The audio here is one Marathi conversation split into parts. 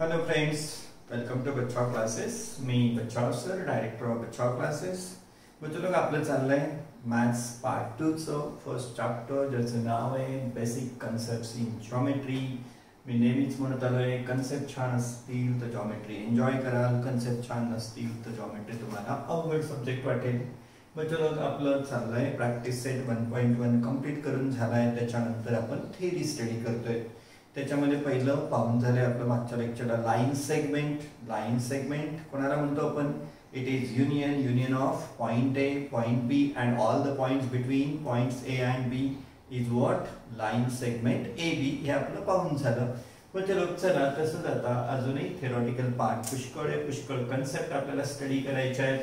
Hello friends welcome to Bachcha classes me Bachchav sir director of Bachcha classes बच्चो लोक आपलं चाललंय. मॅथ्स पार्ट टूचं फर्स्ट चॅप्टर ज्याचं नाव आहे बेसिक कन्सेप्ट इन जॉमेट्री मी नेहमीच म्हणत आलो आहे कन्सेप्ट छान असतील तर जॉमेट्री एन्जॉय कराल. कन्सेप्ट छान नसतील तर जॉमेट्री तुम्हाला अवघड सब्जेक्ट वाटेल. बच्चो लोक आपलं चाललंय. Practice set one point one complete करून झाला आहे त्याच्यानंतर आपण थेरी स्टडी करतोय. त्याच्यामध्ये पहिलं पाहून झालं आपलं मागच्या लेक्चरला लाईन सेगमेंट लाईन सेगमेंट कोणाला म्हणतो आपण? It is union union of point A point B and all the points between points A and B is what line segment A B हे आपलं पाहून झालं. पण ते लोक चला तसंच आता अजूनही थेरॉटिकल पार्ट पुष्कळ आहे पुष्कळ कन्सेप्ट आपल्याला स्टडी करायचे आहेत.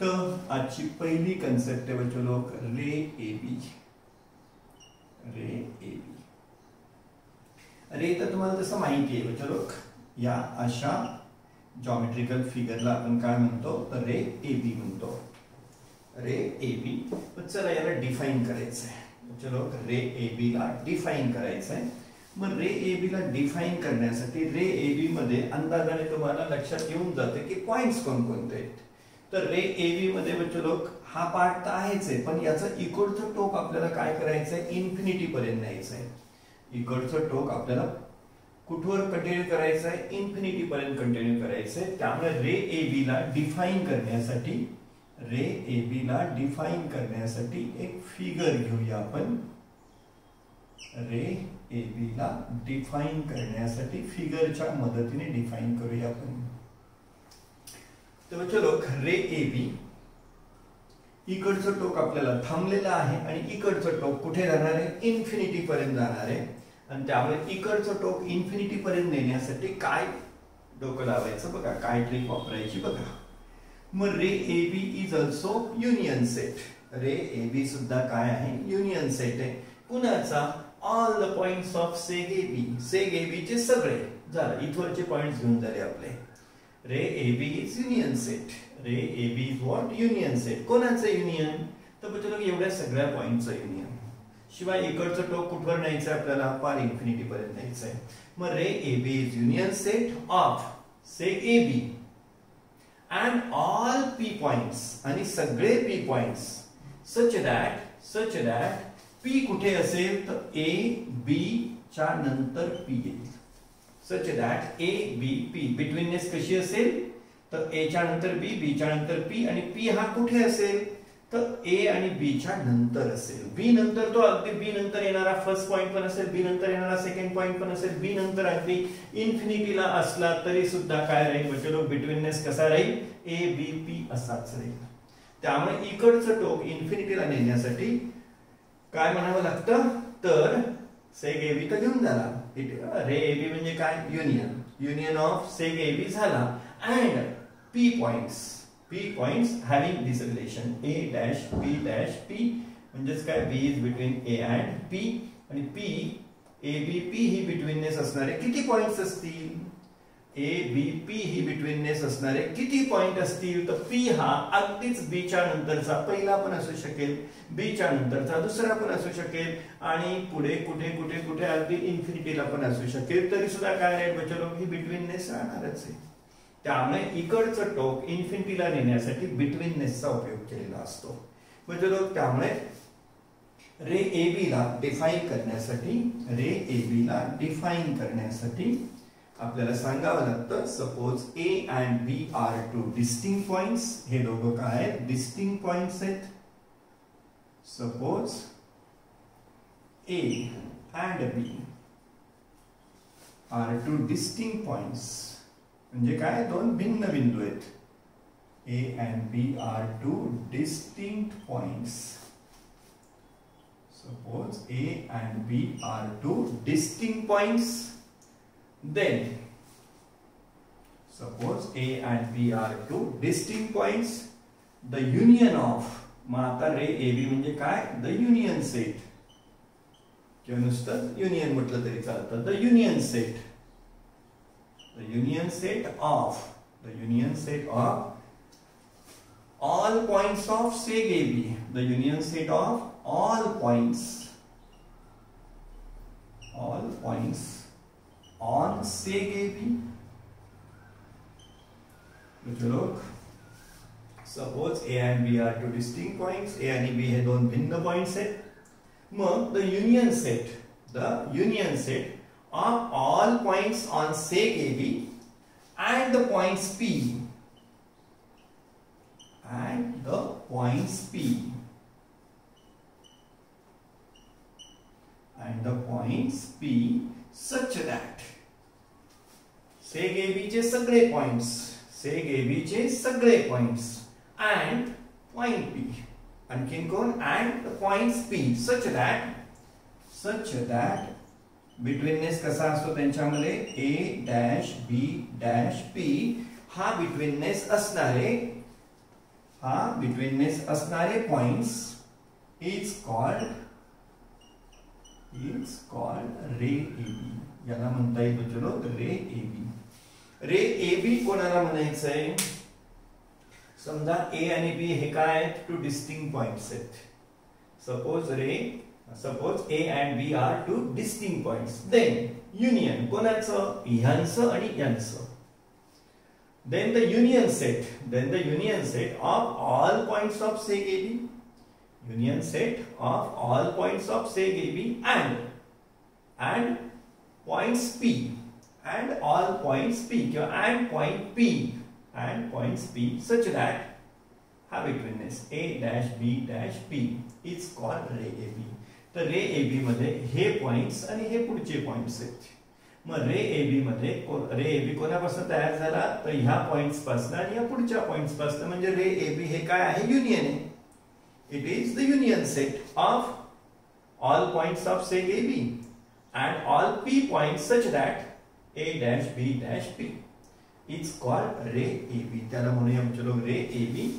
तर आजची पहिली कन्सेप्ट आहे बच्चो लोक रे ए बी. रे ए बी. अरे तर तुम्हाला तसं माहिती आहे. बच्चो लोक या अशा जॉमेट्रिकल फिगरला आपण काय म्हणतो? तर रे ए बी म्हणतो. रे ए बी. चला याला डिफाईन करायचं आहे चलो रे ए बी ला डिफाईन करायचं आहे मग रे ए बी ला डिफाईन करण्यासाठी रे ए बी मध्ये अंदाजाने तुम्हाला लक्षात येऊन जाते की पॉइंट्स कोणकोणते आहेत. तर रे ए बी मध्ये बच्चे लोक हा पार्ट तर आहेच आहे पण याचं इकोडचं टोक आपल्याला काय करायचं आहे इन्फिनिटी पर्यंत न्यायचं आहे इकडचं टोक आपल्याला कुठवर कंटिन्यू करायचं आहे? इन्फिनिटी पर्यंत कंटिन्यू करायचं आहे. त्यामुळे रे ए बी ला डिफाईन करण्यासाठी रे ए बी ला डिफाईन करण्यासाठी एक फिगर घेऊया आपण. रे ए बी ला डिफाईन करण्यासाठी फिगरच्या मदतीने डिफाईन करूया आपण. तर चलो रे ए बी. इकडचं टोक आपल्याला थांबलेलं आहे आणि इकडचं टोक कुठे जाणार आहे? इन्फिनिटी पर्यंत जाणार आहे. आणि त्यामुळे इकडचं टोक इन्फिनिटी पर्यंत नेण्यासाठी काय डोकं लावायचं बघा काय ट्रिक वापरायची बघा. मग ray A B is also union set ray A B सुद्धा काय आहे? युनियन सेट आहे. कुणाचा? All the point of seg A B seg A B चे सगळे. झालं. इथवरचे पॉइंट घेऊन झाले आपले. Ray A B is union set ray A B is what union set कोणाचं युनियन तर बघा एवढ्या सगळ्या पॉईंटचं युनियन शिवाय इकडचं टोक कुठवर न्यायचं आपल्याला? फार इन्फिनिटी पर्यंत न्यायचं आहे. मग ray A B is union set of say A B and all P points आणि सगळे P points such that such that P कुठे असेल? तर ए बी च्या नंतर पी येईल. Such that A B P betweenness कशी असेल? तर ए च्या नंतर बी बी च्या नंतर पी आणि पी हा कुठे असेल? तर ए आणि बी च्या नंतर असेल. बी नंतर तो अगदी बी नंतर येणारा फर्स्ट पॉइंट पण असेल बी नंतर येणारा सेकंड पॉइंट पण असेल बी नंतर अगदी इन्फिनिटीला असला तरी सुद्धा काय राहील म्हणजे लोक बिटवीननेस कसा राहील? ए बी पी असाच राहील. त्यामुळे इकडचं टोक इन्फिनिटीला नेण्यासाठी काय म्हणावं लागतं? तर सेग ए बी तर घेऊन झाला रे ए बी म्हणजे काय? Union union of seg A B झाला. And P points p points having this relation. A dash p dash p. म्हणजेच काय b is between a and p. आणि p a b p ही बिटवीननेस असणारे किती पॉइंट्स असतील a b p ही बिटवीननेस असणारे किती पॉइंट असतील तर p हा अगदीच b च्या नंतरचा पहिला पण असू शकेल. B च्या नंतरचा दुसरा पण असू शकेल. आणि पुढे कुठे कुठे कुठे अगदी इन्फिनिटीला पण असू शकेल. तरी सुद्धा काय राहील बचलो ही बिटवीननेस राहणारच आहे. त्यामुळे इकडचं टोक इन्फिनिटीला नेण्यासाठी बिटवीननेसचा उपयोग केलेला असतो. म्हणजे लोक त्यामुळे रे ए बी ला डिफाईन करण्यासाठी रे ए बी ला डिफाईन करण्यासाठी आपल्याला सांगावं लागतं suppose A and B are two distinct points हे दोघं काय आहेत? डिस्टिंग पॉइंट्स आहेत. Suppose A and B are two distinct points म्हणजे काय? दोन भिन्न बिंदू आहेत. A and B are two distinct points suppose A and B are two distinct points then suppose A and B are two distinct points the union of मग आता रे ए बी म्हणजे काय? द युनियन सेट किंवा नुसतं युनियन म्हटलं तरी चालतं. The union set the union set of the union set of all points of seg AB the union set of all points all points on seg AB तो चलो suppose A and B are two distinct points A आणि बी हे दोन भिन्न पॉइंट्स आहेत मग the union set the union set of all points on seg A B and the points P and the points P and the points P such that seg AB चे सगळे पॉइंट्स सेग AB चे सगळे पॉइंट्स अँड पॉइंट P आणखीन कोण and the points P such that such that betweenness कसा असतो त्यांच्यामध्ये? A dash B dash P हा बिटवीननेस असणारे हा बिटवीननेस असणारे points is called is called ray A B याला म्हणता येईल चलो रे ए बी रे बी कोणाला म्हणायचंय? समजा ए आणि बी हे काय आहेत? टू डिस्टिंग पॉइंट्स आहेत. Suppose ray suppose A and B are two distinct points then union कोणाचं ह्यांचं आणि यांचं then the union set then the union set of all points of seg AB union set of all points of seg AB and and points P and all points P and point P and points P such that have betweenness A dash B dash P is called ray AB तर रे ए बी मध्ये हे पॉइंट्स आणि हे पुढचे पॉइंट्स आहेत. मग रे ए बी मध्ये रे ए बी कोणापासून तयार झाला? तर ह्या पॉइंट्सपासून आणि या पुढच्या पॉइंट्सपासून. म्हणजे रे ए बी हे काय आहे? युनियन आहे. It is the union set of all points of set A B and all P point such that A dash B dash P is called ray A B. त्याला म्हणूया चलो रे ए बी.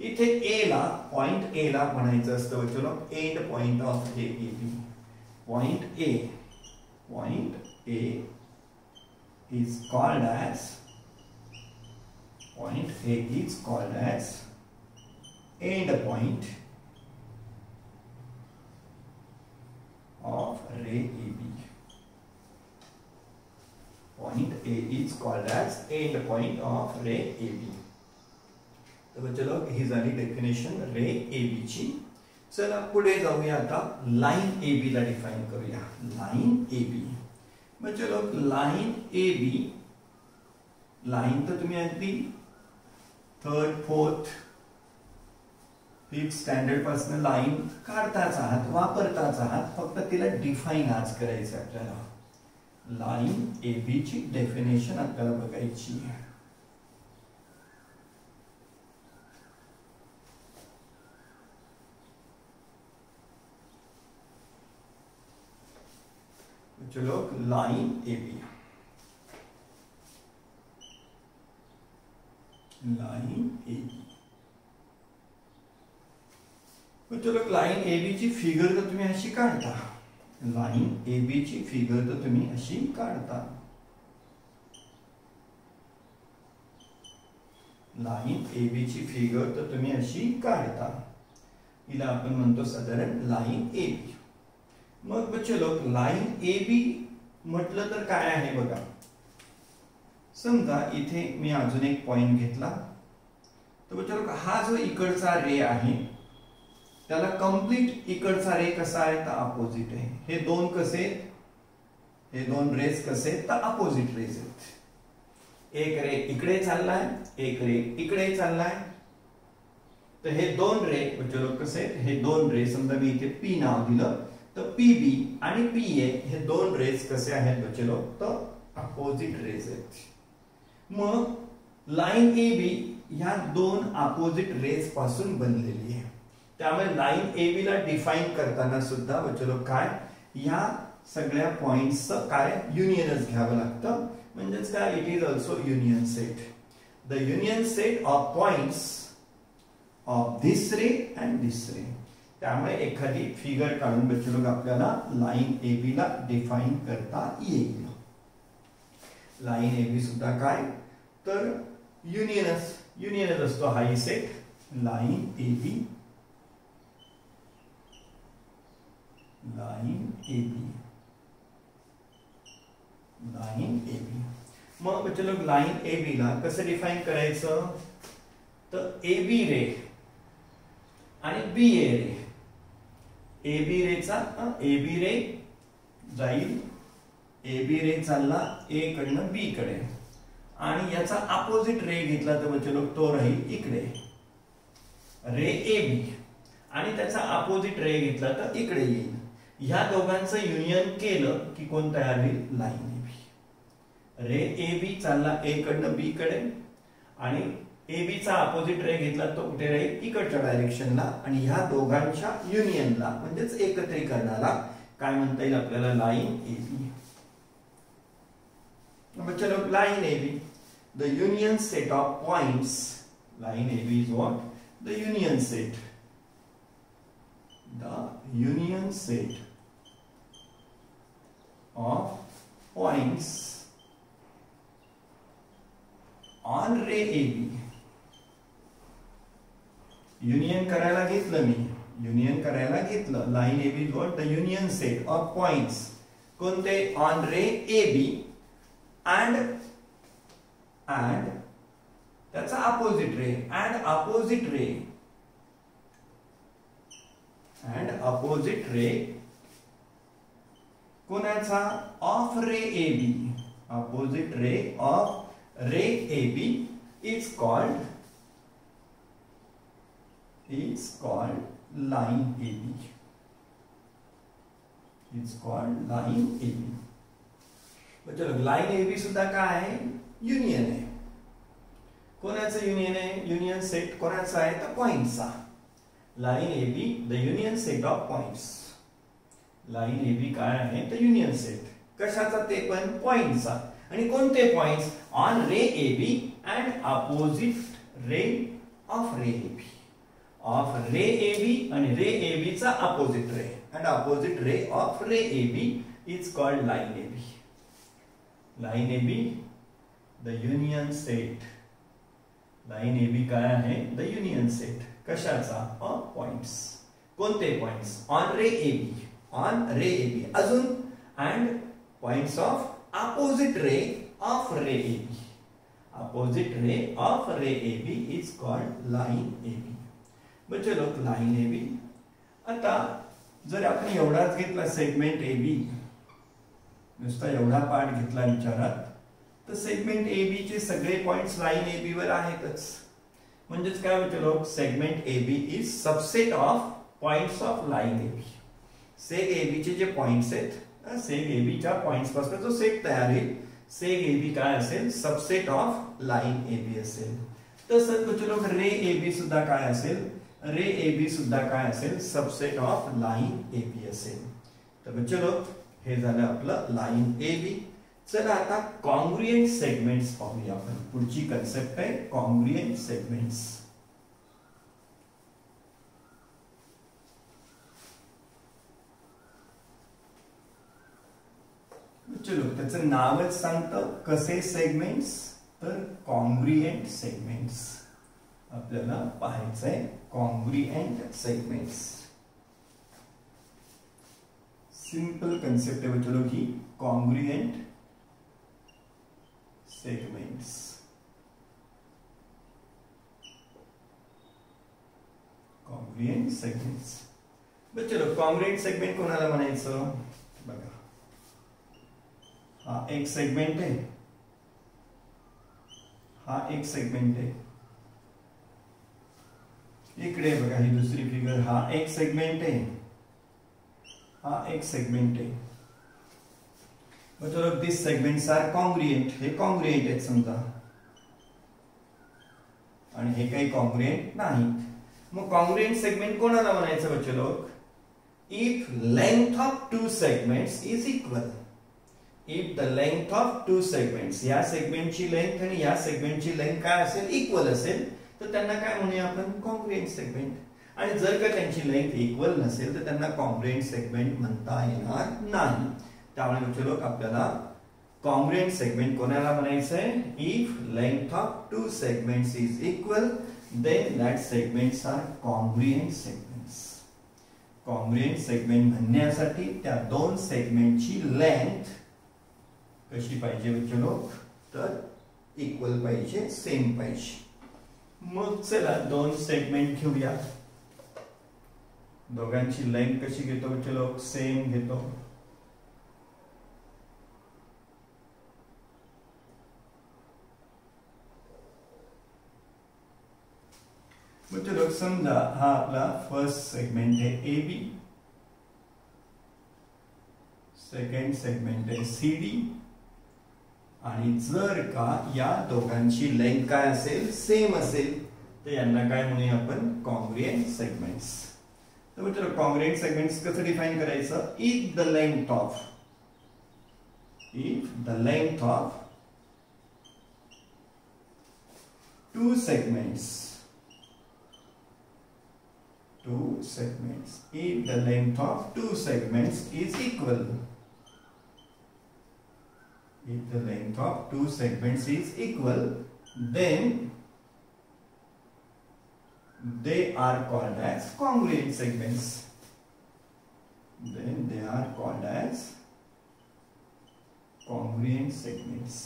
इथे A ला पॉइंट A ला म्हणायचं असतं चलो end point of ray AB. पॉइंट A पॉइंट A is called as point A is called as end point of ray AB. Point A is called as end point of ray AB. म्हणजे तर चलो ही झाली डेफिनेशन रे ए बी ची. चला पुढे जाऊया आता लाईन ए बी ला डिफाईन करूया. लाईन ए बी मग चलो लाईन ए बी लाईन तर तुम्ही अगदी थर्ड फोर्थ फिफ्थ स्टँडर्डपासून लाईन काढताच आहात वापरताच आहात. फक्त तिला डिफाईन आज करायचं आपल्याला. लाईन ए बी ची डेफिनेशन आपल्याला बघायची आहे. चलो line A B line A B चलो लाईन ए बी ची फिगर तर तुम्ही अशी काढता. लाईन ए बी ची फिगर तर तुम्ही अशी काढता. लाईन ए बी ची फिगर तर तुम्ही अशी काढता. हिला आपण म्हणतो साधारण लाईन ए बी मग बच्चे लोक लाईन ए बी म्हटलं तर काय आहे बघा? समजा इथे मी अजून एक पॉइंट घेतला. तर बच्चे लोक हा जो इकडचा रे आहे त्याला कंप्लीट इकडचा रे कसा आहे? तर अपोजिट आहे. हे दोन कसे हे दोन रेस कसे तर अपोजिट रेस आहेत. एक रे इकडे चाललाय एक रे इकडे चाललाय. तर हे दोन रे म्हणजे लोक कसे हे दोन रे समजा मी इथे पी नाव दिलं. तर पी बी आणि पी ए हे दोन रेस कसे आहेत बच्चे लोक तर अपोजिट रेस आहेत. मग ए बी दोन अपोजिट रेस पासून बनलेली आहे. त्यामुळे ए बी ला डिफाईन करताना सुद्धा बच्चे काय? ह्या सगळ्या पॉइंट्सचं काय? घ्यावं लागतं. काय? It is union set the union set of points of this ray and this ray त्यामुळे एखादी फिगर काढून बच्चे लोक आपल्याला लाईन ए बी ला डिफाईन करता येईल. लाईन ए बी सुद्धा काय? तर युनियनच युनियनच असतो हाई set line A B line A B line A B मग बच्चे लोक लाईन ए बी ला कसं डिफाईन करायचं? तर ए बी रे. आणि बी ए रे. ए बी रेचा ए बी रे जाईल. ए बी रे चालला ए कडनं बी कडे. आणि याचा अपोजिट रे घेतला तर म्हणजे लोक तो राहील इकडे. रे ए बी. आणि त्याचा अपोजिट रे घेतला तर इकडे येईल. ह्या दोघांचं युनियन केलं की कोण तयार होईल line A B. Ray A बी चालला ए कडनं बी कडे. आणि ए चा अपोजिट रे घेतला तो कुठे राहील? इकडच्या डायरेक्शनला आणि ह्या दोघांच्या युनियनला म्हणजेच एकत्रीकरणाला. काय म्हणता येईल आपल्याला? लाईन ए बी चलो line A B the union set of points line A B is what the union set the union set of points on ray AB युनियन करायला घेतलं मी. युनियन करायला घेतलं. Line A B what the union set of points कोणते? On ray A B and and त्याचा opposite ray. And opposite ray. And opposite ray. कोणाचा? Of ray A B opposite ray of ray A B is called is called line AB. It's called line AB. चलो लाईन ए बी सुद्धा काय आहे? युनियन आहे. कोणाचं युनियन आहे? युनियन सेट कोणाचा आहे? तर पॉइंटचा line A B the union set of points line A B काय आहे? तर युनियन सेट कशाचा ते पण? पॉइंटचा आणि कोणते points on ray A B and opposite ray of ray A B of ray A B आणि रे ए बी चा opposite ray and opposite ray of ray A B is called line A B line A B the union set line A B काय आहे? द युनियन सेट कशाचा? ऑफ पॉइंट्स कोणते points on ray A B on ray A B अजून? And points of opposite ray of ray A B opposite ray of ray A B is called line A B म्हणजे लोक लाईन ए बी आता जर आपण एवढाच घेतला सेगमेंट ए बी नुसता एवढा पार्ट घेतला विचारात तर सेगमेंट ए बी चे सगळे पॉइंट्स लाईन ए बी वर आहेतच. म्हणजेच काय होते लोक? Segment A B is subset of points of line A B seg A B चे जे पॉइंट्स आहेत सेग ए बीच्या पॉइंट्सपासून जो सेट तयार होईल. सेग ए बी काय असेल? Subset of line A B असेल. तसंच लोक रे ए बी सुद्धा काय असेल? रे ए बी सुद्धा काय असेल? Subset of line A B असेल. तर चलो हे झालं आपलं लाईन ए बी चला आता कॉन्ग्रियंट सेगमेंट्स पाहूया आपण. पुढची कन्सेप्ट आहे कॉन्ग्रियंट सेगमेंट्स चलो त्याचं नावच सांगतं कसे सेगमेंट्स तर कॉन्ग्रियंट सेगमेंट्स आपल्याला पाहायचंय. कॉन्ग्रियंट सेगमेंट्स सिंपल कन्सेप्ट आहे चलो की कॉन्ग्रियंट सेगमेंट्स कॉन्ग्रियंट सेगमेंट्स चलो कॉन्ग्रियंट सेगमेंट कोणाला म्हणायचं बघा हा एक सेगमेंट आहे हा एक सेगमेंट आहे इकडे बघा ही दुसरी फिगर हा एक सेगमेंट आहे. हा एक सेगमेंट आहे. चलो दिस सेगमेंट्स आर कॉन्ग्रिएंट हे कॉन्ग्रिएंट आहेत समजा. आणि हे काही कॉन्ग्रिएंट नाही मग कॉन्ग्रिएंट सेगमेंट कोणाला म्हणायचं बच्चे लोक if length of two segments is equal if the length of two segments या सेगमेंटची लेंथ आणि या सेगमेंटची लेंथ काय असेल? इक्वल असेल. तर त्यांना काय म्हणूया आपण? कॉन्ग्रिएंट सेगमेंट आणि जर का त्यांची लेंथ इक्वल नसेल तर त्यांना कॉन्ग्रिएंट सेगमेंट म्हणता येणार नाही. त्यामुळे लोक आपल्याला कॉन्ग्रिएंट सेगमेंट कोणाला म्हणायचंय? If length of two segments is equal then that segments are congruent segments congruent segment म्हणण्यासाठी त्या दोन सेगमेंटची लेंथ कशी पाहिजे लोक? तर इक्वल पाहिजे सेम पाहिजे. मग चला दोन सेगमेंट घेऊया. दोघांची लेंथ कशी घेतो? चलो सेम घेतो. चलो समजा हा आपला फर्स्ट सेगमेंट आहे ए बी सेकंड सेगमेंट आहे सी डी आणि जर का या दोघांची लेंथ काय असेल सेम असेल तर यांना काय म्हणूया आपण? कॉन्ग्रियंट सेगमेंट्स तर मित्र कॉन्ग्रियंट सेगमेंट्स कसं डिफाईन करायचं? If the length of if the length of two segments two segments if the length of two segments is equal if the length of two segments is equal then they are called as congruent segments then they are called as congruent segments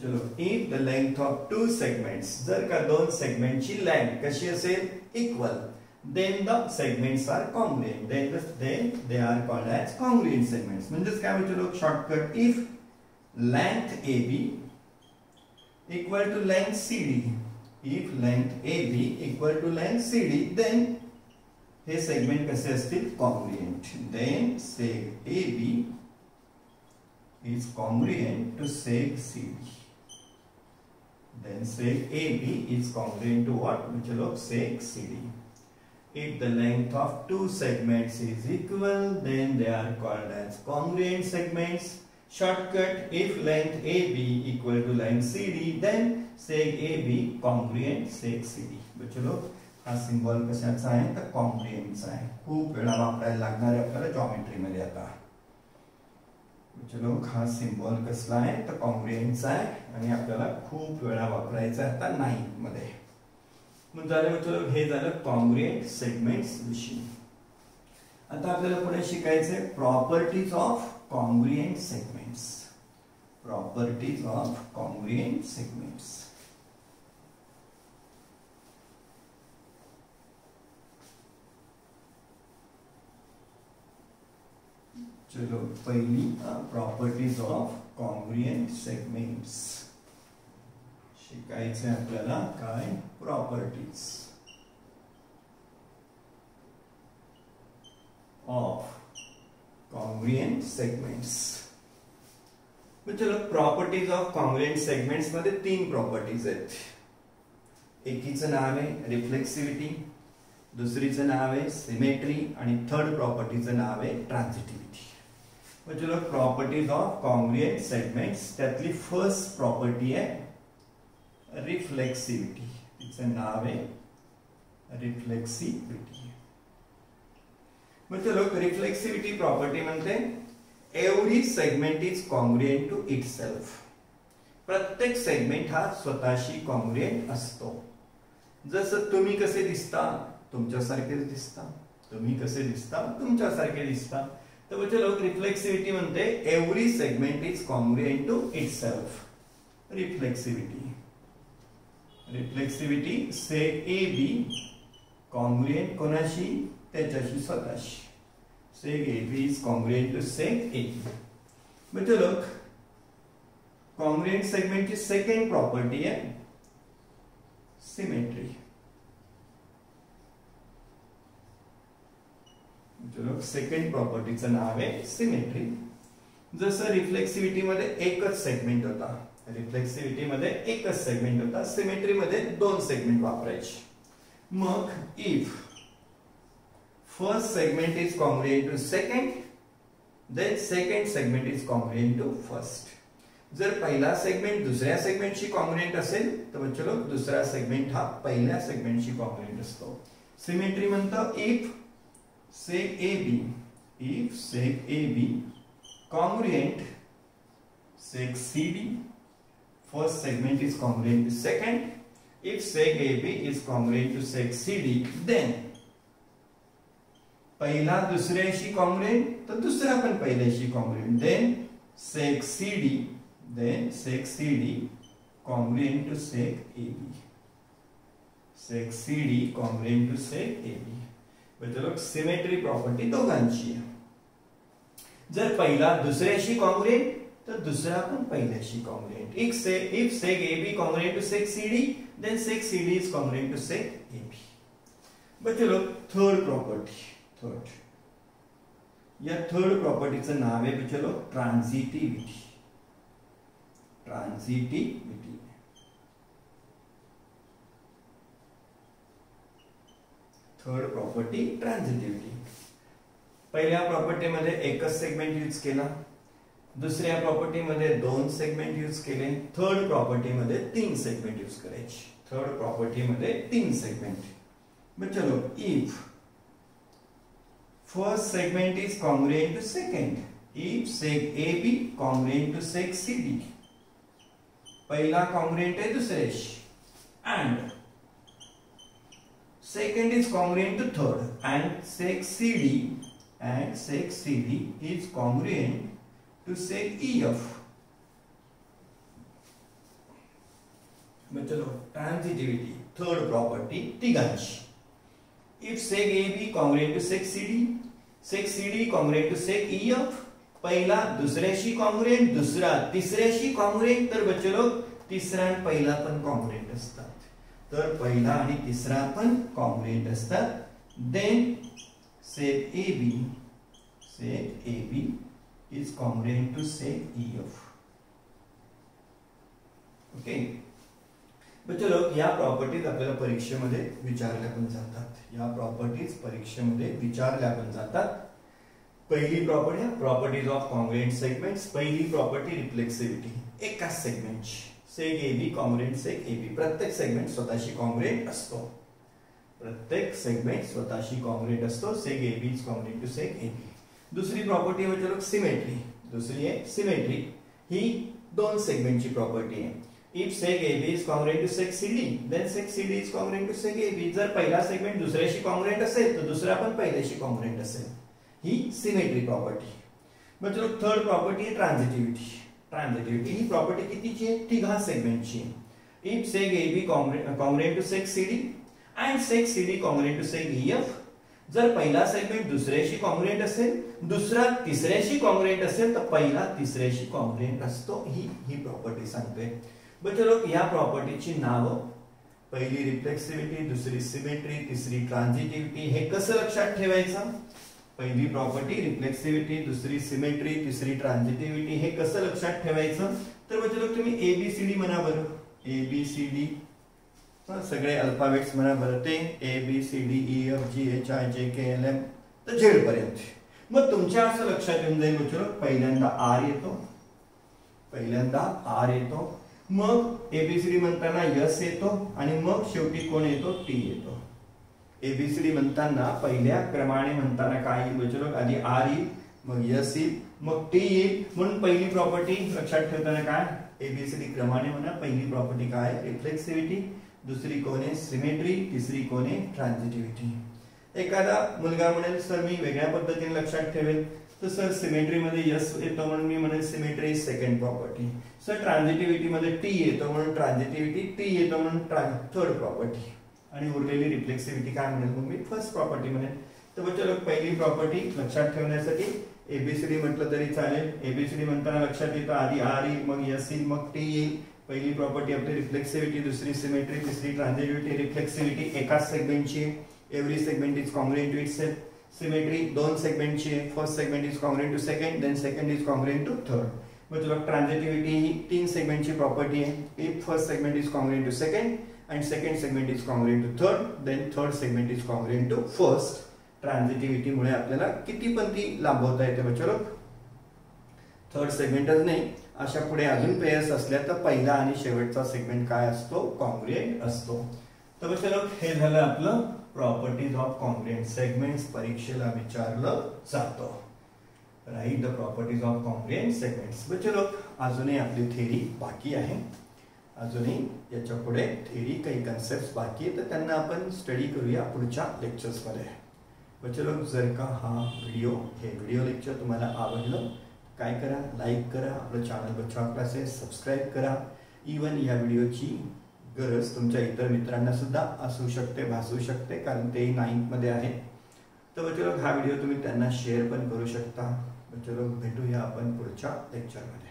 चलो if the length of two segments जर का दोन सेगमेंटची लेंथ कशी असेल equal then the segments are congruent then then they are called as congruent segments म्हणजेच काय म्हणतो लोक shortcut if length A B equal to length C D if length A B equal to length C D then हे सेगमेंट कसे असतील congruent then seg A B is congruent to seg CD. Then seg AB is congruent to what? Which of seg CD. If the length of two segments is equal, then they are called as congruent segments. Shortcut, if length AB equal to length CD, then seg AB congruent seg CD. बच्चो हा सिंबल कशाचा आहे तर कॉन्ग्रियंटचा आहे खूप वेळा वापरायला लागणार आहे आपल्याला जॉमेट्री मध्ये आता चलो हा सिम्बॉल कसला आहे तर कॉन्ग्रियन्स आहे आणि आपल्याला खूप वेळा वापरायचा आता नाईन मध्ये मग झालं चलो हे झालं कॉन्ग्रियंट सेगमेंट्स विषयी. आता आपल्याला पुढे शिकायचंय properties of congruent segments properties of congruent segments चलो पहिली प्रॉपर्टीज ऑफ कॉन्ग्रियंट सेगमेंट्स शिकायचे आपल्याला काय? प्रॉपर्टीज ऑफ कॉन्ग्रियंट सेगमेंट्स चलो प्रॉपर्टीज ऑफ कॉन्ग्रियंट सेगमेंट्समध्ये तीन प्रॉपर्टीज आहेत. एकीचं नाव आहे रिफ्लेक्सिव्हिटी दुसरीचं नाव आहे सिमेट्री आणि थर्ड प्रॉपर्टीचं नाव आहे ट्रान्झिटिव्हिटी म्हणजे प्रॉपर्टीज ऑफ कॉन्ग्रियंट सेगमेंट्स त्यातली फर्स्ट प्रॉपर्टी आहे reflexivity. तिचं नाव आहे रिफ्लेक्सिव्हिटी म्हणजे लोक रिफ्लेक्सिव्हिटी प्रॉपर्टी म्हणते every segment is congruent to itself प्रत्येक सेगमेंट हा स्वतःशी कॉन्ग्रियंट असतो. जसं तुम्ही कसे दिसता तुमच्यासारखेच दिसता. तुम्ही कसे दिसता तुमच्यासारखे दिसता. तर म्हणजे लोक रिफ्लेक्सिव्हिटी म्हणते every segment is congruent to itself reflexivity reflexivity say A B congruent कोणाशी त्याच्याशी स्वतःशी. Seg A B is congruent to seg A म्हणजे लोक कॉन्ग्रियंट सेगमेंटची सेकंड प्रॉपर्टी आहे. सिमेट्री सेकंड प्रॉपर्टीचं नाव आहे सिमेट्री जसं रिफ्लेक्सिव्हिटी मध्ये एकच सेगमेंट होता. रिफ्लेक्सिव्हिटी मध्ये एकच सेगमेंट होता. सिमेट्री मध्ये दोन सेगमेंट वापरायचे. मग if first segment is congruent to second then second segment is congruent to first जर पहिला सेगमेंट दुसऱ्या सेगमेंटशी कॉन्ग्रियंट असेल तर चलो दुसरा सेगमेंट हा पहिल्या सेगमेंटशी कॉन्ग्रियंट असतो. सिमेट्री म्हणतं if say A B if AB A B AB sec C D first segment is congruent to second. If sec AB is congruent to sec CD then पहिला दुसऱ्याशी कॉन्ग्रेंट तर दुसरा पण पहिल्याशी congruent then sec C D then sec C D congruent to sec A B sec C D congruent to sec A B म्हणजे सिमेट्री प्रॉपर्टी दोघांची जर पहिला दुसऱ्याशी कॉन्ग्रेंट तर दुसरा पण पहिल्याशी congruent if say if seg A B congruent to seg C D then seg C D is congruent to seg A B but चलो थर्ड प्रॉपर्टी थर्ड या थर्ड प्रॉपर्टीचं नाव आहे चलो transitivity transitivity third property transitivity पहिल्या प्रॉपर्टीमध्ये एकच सेगमेंट यूज केला. दुसऱ्या प्रॉपर्टीमध्ये दोन सेगमेंट यूज़ केले थर्ड प्रॉपर्टीमध्ये तीन सेगमेंट यूज़ करायचे. थर्ड प्रॉपर्टीमध्ये तीन सेगमेंट चलो if first segment is congruent to second if seg A B congruent to seg C D पहिला कॉन्ग्रेंट आहे दुसऱ्याशी and second is congruent to third. And sec CD and sec CD is congruent to sec EF. चलो ट्रान्झिटिव्हिटी थर्ड प्रॉपर्टी तिघांची if sec A B congruent to sec C D sec C D congruent to sec E F पहिला दुसऱ्याशी कॉन्ग्रेंट दुसरा तिसऱ्याशी कॉन्ग्रेंट तर बच्चे लोक तिसरा आणि पहिला पण कॉन्ग्रेंट असतात. तर पहिला आणि तिसरा पण कॉन्ग्रेंट असतात. Then set A B set A B is congruent to say EF F okay चलो या प्रॉपर्टीज आपल्याला परीक्षेमध्ये विचारल्या पण जातात. या प्रॉपर्टीज परीक्षेमध्ये विचारल्या पण जातात. पहिली property properties of congruent segments पहिली प्रॉपर्टी रिफ्लेक्सिव्हिटी एकाच सेगमेंटची सेग A B congruent seg A B प्रत्येक सेगमेंट स्वतःशी कॉन्ग्रेंट असतो. प्रत्येक सेगमेंट स्वतःशी कॉन्ग्रेंट असतो. Seg A B is congruent to seg A B दुसरी प्रॉपर्टी म्हणजे सिमेट्री दुसरी आहे सिमेट्री ही दोन सेगमेंटची प्रॉपर्टी आहे. If seg A B is congruent to seg C D then seg C D is congruent to seg A B जर पहिला सेगमेंट दुसऱ्याशी कॉन्ग्रेंट असेल तर दुसरा पण पहिल्याशी कॉन्ग्रेंट असेल. ही सिमेट्री प्रॉपर्टी म्हणजे थर्ड प्रॉपर्टी आहे ट्रान्झिटिव्हिटी ट्रान्झिटिव्हिटी ही प्रॉपर्टी कितीची आहे? तिघा सेगमेंटची if seg A B congruent to seg C D and seg C D congruent to seg E F जर पहिला सेगमेंट दुसऱ्याशी कॉन्ग्रेंट असेल दुसरा तिसऱ्याशी कॉन्ग्रेंट असेल तर पहिला कॉन्ग्रेंट असतो. ही ही प्रॉपर्टी सांगते चलो, या प्रॉपर्टीची नावं. पहिली रिफ्लेक्सिव्हिटी दुसरी सिमेट्री तिसरी ट्रान्झिटिव्हिटी हे कसं लक्षात ठेवायचं? पहिली प्रॉपर्टी रिफ्लेक्सिव्हिटी दुसरी सिमेट्री तिसरी ट्रान्झिटिव्हिटी हे कसं लक्षात ठेवायचं? तर म्हणजे लोक तुम्ही एबीसीडी म्हणा बरं. एबीसीडी सगळे अल्फाबेट्स म्हणा बरं. ते A B C D E F G H I J K L M तर झेड पर्यंत. मग तुमच्या असं लक्षात येऊन जाईल म्हणजे पहिल्यांदा आर येतो. पहिल्यांदा आर येतो. मग एबीसीडी म्हणताना यस येतो आणि मग शेवटी कोण येतो? टी येतो. एबीसीडी म्हणताना पहिल्या क्रमाने म्हणताना काय येईल म्हणजे आधी आर येईल मग यस येईल मग टी येईल. म्हणून पहिली प्रॉपर्टी लक्षात ठेवताना काय? एबीसीडी क्रमाने म्हणा पहिली प्रॉपर्टी काय? रिफ्लेक्सिव्हिटी दुसरी कोण आहे? सिमेट्री तिसरी कोण आहे? ट्रान्झिटिव्हिटी एखादा मुलगा म्हणेल सर मी वेगळ्या पद्धतीने लक्षात ठेवेल. तर सर सिमेट्री मध्ये यस येतो म्हणून मी म्हणेल symmetry second property sir transitivity मध्ये टी येतो म्हणून ट्रान्झिटिव्हिटी टी येतो म्हणून थर्ड प्रॉपर्टी आणि उरलेली रिफ्लेक्सिव्हिटी काय म्हणेल? मग मी फर्स्ट प्रॉपर्टी म्हणेल. तर बच्चा लोक पहिली प्रॉपर्टी लक्षात ठेवण्यासाठी एबीसीडी म्हटलं तरी चालेल. एबीसीडी म्हणताना लक्षात येतं आधी आर येईल मग यस येईल मग टी येईल. पहिली प्रॉपर्टी आपली रिफ्लेक्सिव्हिटी दुसरी सिमेट्री तिसरी ट्रान्झिटिव्हिटी रिफ्लेक्सिव्हिटी एकाच सेगमेंटची every segment is congruent to its symmetry दोन सेगमेंटची आहे first segment is congruent to second then second is congruent to third मग तुला ट्रान्झिटिव्हिटी ही तीन सेगमेंटची प्रॉपर्टी आहे. If first segment is congruent to second and second segment is congruent to third then third segment is congruent to first ट्रान्झिटिव्हिटीमुळे आपल्याला किती पण ती लांबवता येते बच्चो थर्ड सेगमेंटच नाही. अशा पुढे अजून पेयर्स असल्या तर पहिला आणि शेवटचा सेगमेंट काय असतो? कॉन्ग्रिएंट असतो. तर बच्चो हे झालं आपलं प्रॉपर्टीज ऑफ कॉन्ग्रिएंट सेगमेंट्स परीक्षेला विचारलं जातं. Right the properties of congruent segments बच्चो अजूनही आपली थेरी बाकी आहे. अजूनही याच्यापुढे थेरी काही कन्सेप्ट बाकी आहे तर त्यांना आपण स्टडी करूया पुढच्या लेक्चर्समध्ये बच्चे चलो जर का हा व्हिडिओ हे व्हिडिओ लेक्चर तुम्हाला आवडलं काय करा? लाईक करा. आपलं चॅनल बच्चा क्लासेस सबस्क्राईब करा. इवन या व्हिडिओची गरज तुमच्या इतर मित्रांना सुद्धा असू शकते भासू शकते कारण तेही नाईन्थमध्ये आहे. तर बच्चे हा व्हिडिओ तुम्ही त्यांना शेअर पण करू शकता. बच्चे लोक भेटूया आपण पुढच्या लेक्चरमध्ये